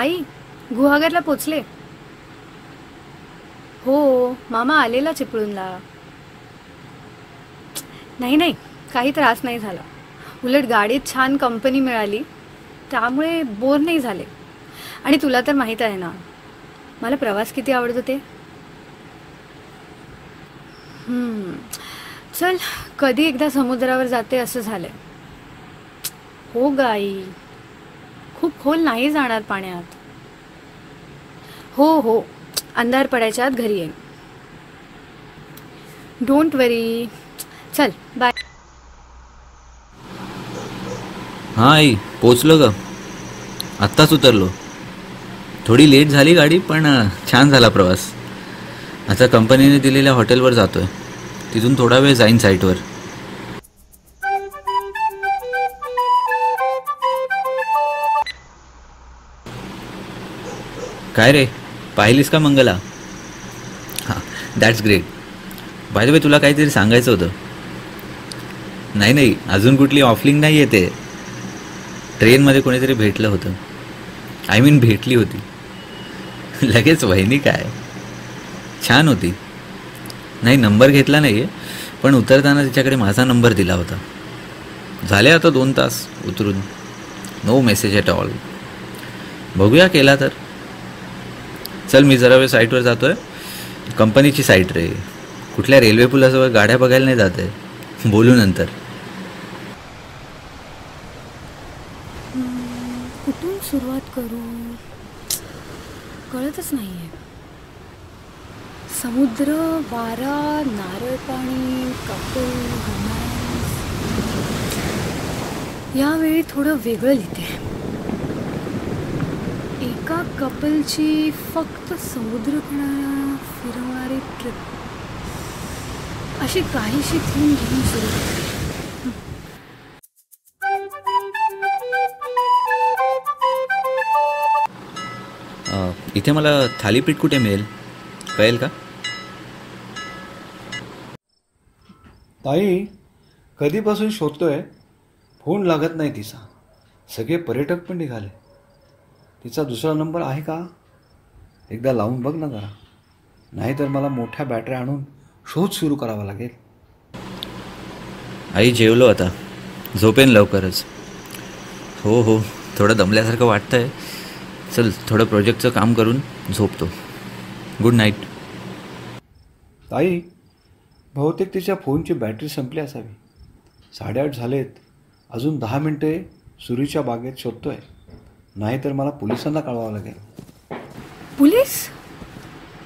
आई गुहागरला पोचले. हो मामा आलेला चिपळूणला. नाही नाही काही त्रास नाही झाला. उलट गाडीत छान कंपनी मिळाली त्यामुळे बोर नाही झाले. आणि तुला तर माहीत आहे ना मला प्रवास किती आवडतो ते चल कधी एकदा समुद्रावर जाते असं झालं हो गाई. खोल नाही जाणार पाण्यात. हो हो. अंधार पडायच्या आत घरी येईन डोंट वरी चल बाय हां आई पोचलो ग. आत्ताच उतरलो. थोडी लेट झाली गाडी पण छान झाला प्रवास. आता कंपनीने दिलेल्या हॉटेलवर जातोय. तिथून थोडा वेळ जाईन साईटवर काय रे? पाहिलीस का मंगला? हां that's great by the way तुला काहीतरी सांगायचं होतं. नाही नाही अजून कुठली ऑफलिंग नाही येते ट्रेनमध्ये कोणीतरी भेटलं होतं. आय मीन भेटली होती. लगेच वहिनी काय? छान होती. नाही नंबर घेतला नाही आहे पण उतरताना तिच्याकडे माझा नंबर दिला होता. झाले आता दोन तास उतरून. नो मेसेज ॲट ऑल बघूया केला तर. चल मी जरा वेळ साईटवर जातो आहे कंपनीची साईट रे. कुठल्या रेल्वे पुलाजवळ गाड्या बघायला नाही जात आहे. बोलू नंतर. कुठून सुरुवात करू? कळतच नाहीये. समुद्र वारा नारळ पाणी कपल यावेळी थोडं वेगळं लिहिते. कपलची फक्त समुद्र किनारा फिरवणारी ट्रिप अशी काहीशी थीम घेऊन सुरू इथे मला थालीपीठ कुठे मिळेल? कळेल का? ताई कधीपासून शोधतोय? फोन लागत नाही तिचा. सगळे पर्यटक पण निघाले. तिचा दुसरा नंबर आहे का? एकदा लावून बघ ना जरा. नाहीतर मला मोठ्या बॅटऱ्या आणून शोध सुरू करावा लागेल. आई जेवलो आता. झोपेन लवकरच. हो हो. थोडं दमल्यासारखं वाटतंय. चल थोडं प्रोजेक्टचं काम करून झोपतो. गुड नाईट ताई बहुतेक तिच्या फोनची बॅटरी संपली असावी. साडेआठ झालेत. अजून दहा मिनटे सुरीच्या बागेत शोधतोय. नाहीतर मला पोलिसांना कळवावं लागेल. पोलीस?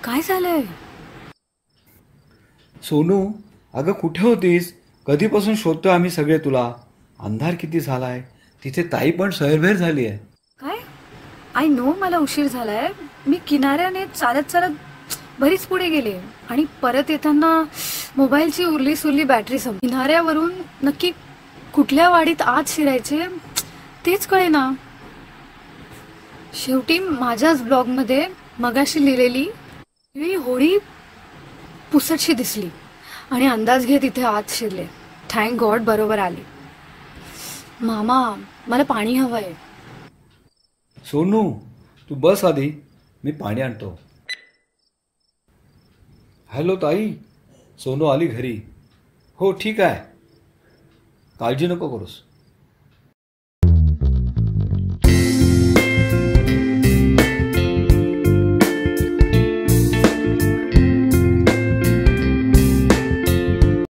काय झालंय? सोनू अगं कुठे होतीस? कधीपासून शोधतोय आम्ही सगळे तुला? अंधार किती झालाय? तिथे ताई पण सहरभेर झाली आहे काय? आय नो मला उशीर झालाय. मी किनाऱ्याने चालत चालत बरीच पुढे गेले. आणि परत येताना मोबाईलची उरली सुरली बॅटरी संपली. किनाऱ्यावरून नक्की कुठल्या वाडीत आत शिरायचे तेच कळे ना शेवटी माझ्याच ब्लॉगमध्ये मगाशी लिहिलेली ही होळी पुसटशी दिसली आणि अंदाज घेत इथे आत शिरले. थँक गॉड बरोबर आली. मामा मला पाणी हवं आहे सोनू तू बस आधी. मी पाणी आणतो. हॅलो ताई. सोनू आली घरी. हो ठीक आहे. काळजी नको करूस.